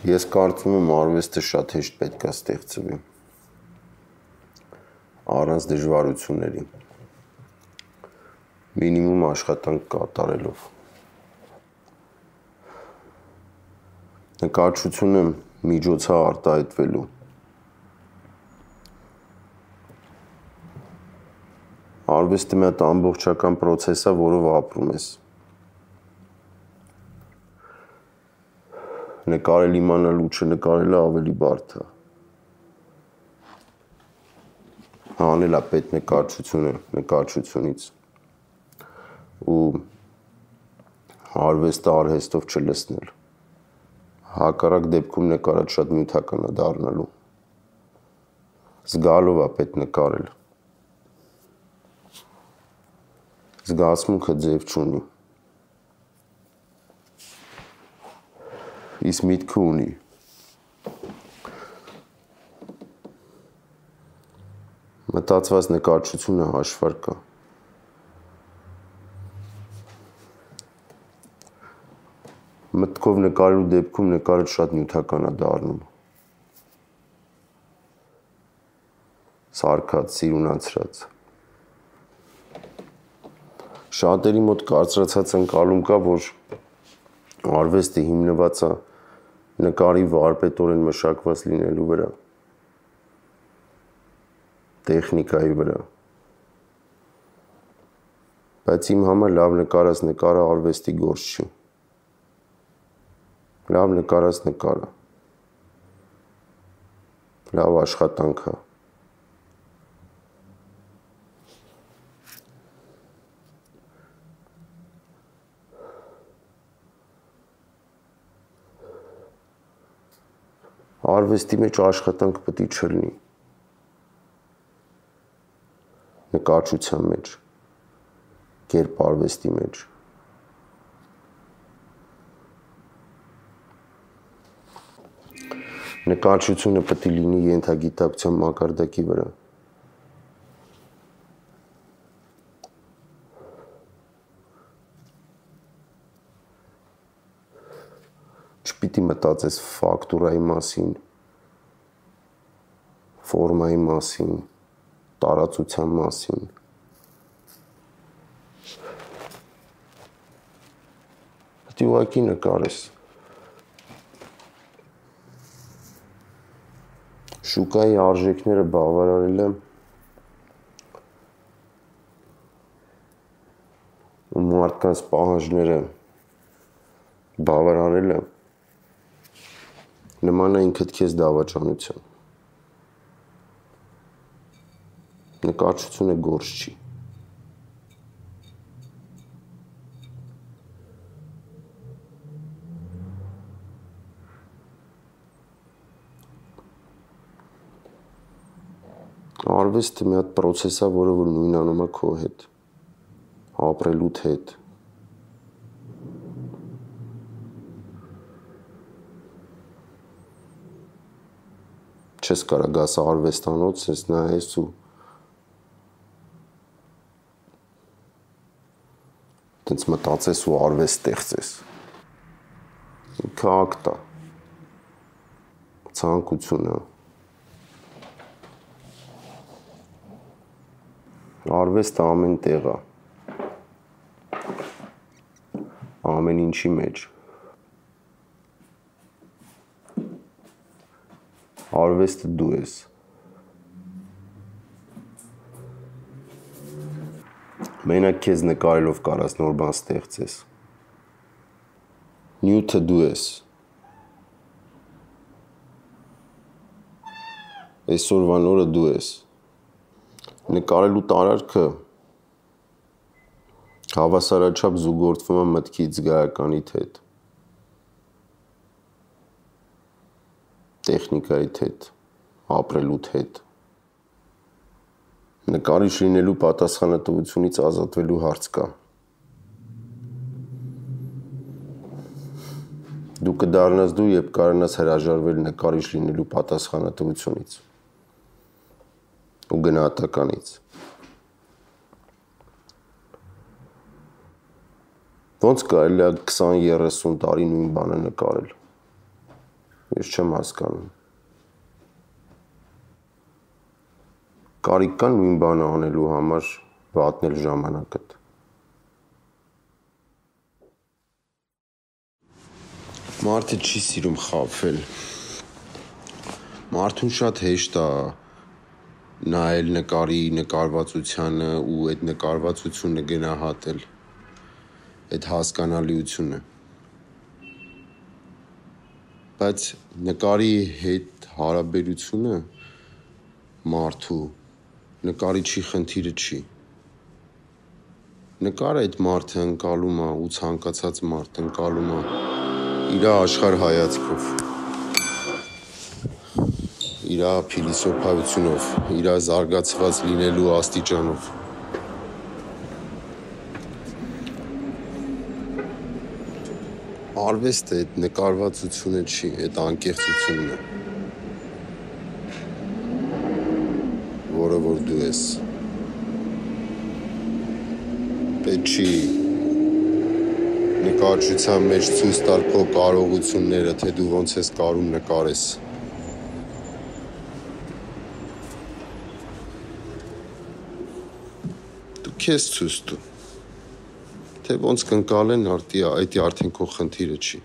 Ես կարծում եմ արվեստը շատ հեշտ պետք է ստեղծվի առանց դժվարությունների մինիմում աշխատանք կատարելով նկարչությունը միջոց է արտահայտվելու արվեստը մի հատ ամբողջական process է, որով ապրում ես նկարել իմանալու չնկարելը ավելի բարդ է հանել է պետ նկարչությունը նկարչությունից ու արվեստը արհեստով չլցնել հակառակ դեպքում նկարած շատ նյութական է դառնալու զգալով է պետ նկարել զգացմունքը ձև չունի իսկ միտքը ունի։ Մտածված նկարչությունը հաշվար կա։ Մտքով նկարելու դեպքում նկարը շատ նյութական է դառնում։ Սարկած, սիրունացրած։ Շատերի մոտ կարծրացած ընկալում կա, որ արվեստը հիմնված է նկարի վարպետորեն մշակված լինելու վրա տեխնիկայի վրա բայց իմ համար լավ նկարած նկարը արվեստի գործ չի լավ նկարած նկարը լավ աշխատանք արվեստի մեջ աշխատանք պետք է չլինի նկարչության մեջ կերպ արվեստի մեջ նկարչությունը պետք է լինի ենթագիտակցության մակարդակի վրա չպիտի մտածես ֆակտուրայի մասին, ֆորմայի մասին, տարածության մասին։ Պետք է ուղղակի նկարես։ Շուկայի արժեքները բավարարել եմ մարդկանց պահանջները բավարարել եմ նման է ինքդ քեզ դավաճանության նկարչությունը գործ չի արվեստը մի հատ process է, որը որ նույնանում է քո հետ ապրելուդ հետ չես կարա գաս արվեստանոց, ես նայես ու տենց մտածես ու արվեստ ստեղծես։ Քաղաքտա ցանկությունը արվեստը ամեն տեղ է ամեն ինչի մեջ արվեստը դու ես։ Մենակ քեզ նկարելով կարաս նոր բան ստեղծես։ Նյութը դու ես։ Այսօրվան օրը դու ես։ Նկարելու տարարքը հավասարաչափ զուգորդվում է մտքի զգայականիդ հետ։ տեխնիկայիդ հետ, ապրելուդ հետ։ Նկարիչ լինելու պատասխանատվությունից ազատվելու հարց կա։ Դու կդառնաս դու, երբ կարողանաս հրաժարվել նկարիչ լինելու պատասխանատվությունից ու գնահատականից։ Ոնց կարելի է 20-30 տարի նույն բանը նկարել։ Ես չեմ հասկանում։ Կարիք կա նույն բանը անելու համար վատնել ժամանակդ։ Մարդը չի սիրում խափվել։ Մարդուն շատ հեշտ է նայել նկարի նկարվածությանը ու այդ նկարվածությունը գնահատել այդ հասկանալիությունը բայց նկարի հետ հարաբերությունը մարդու նկարիչի խնդիրը չի նկարը այդ մարդը ընկալում է ու ցանկացած մարդ ընկալում է իր աշխարհ հայացքով իր փիլիսոփայությունով իր զարգացված լինելու աստիճանով արվեստը այդ նկարվածությունը չի այդ անկեղծությունն է որը որ դու ես պետք չի նկարչության մեջ ցույց տալ քո կարողությունները, թե դու ոնց ես կարում նկարես։ Դու քեզ ցույց տու։ Թե ոնց կընկալեն արտի, այդ արդեն քո խնդիրը չի։